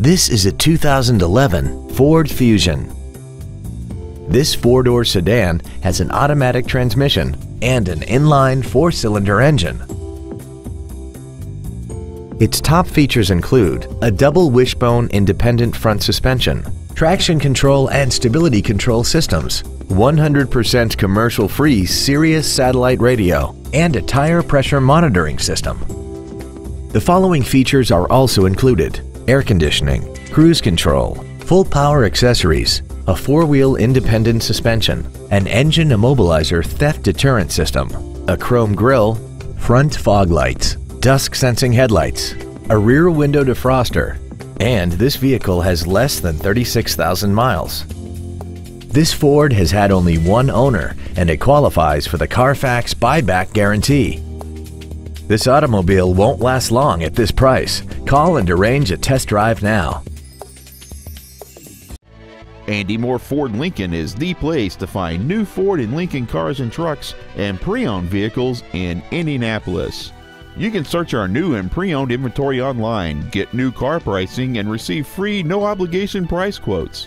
This is a 2011 Ford Fusion. This four-door sedan has an automatic transmission and an inline four-cylinder engine. Its top features include a double wishbone independent front suspension, traction control and stability control systems, 100% commercial-free Sirius satellite radio, and a tire pressure monitoring system. The following features are also included air conditioning, cruise control, full power accessories, a four-wheel independent suspension, an engine immobilizer theft deterrent system, a chrome grille, front fog lights, dusk sensing headlights, a rear window defroster, and this vehicle has less than 36,000 miles. This Ford has had only one owner and it qualifies for the Carfax buyback guarantee. This automobile won't last long at this price. Call and arrange a test drive now. Andy Mohr Ford Lincoln is the place to find new Ford and Lincoln cars and trucks and pre-owned vehicles in Indianapolis. You can search our new and pre-owned inventory online, get new car pricing, and receive free no-obligation price quotes.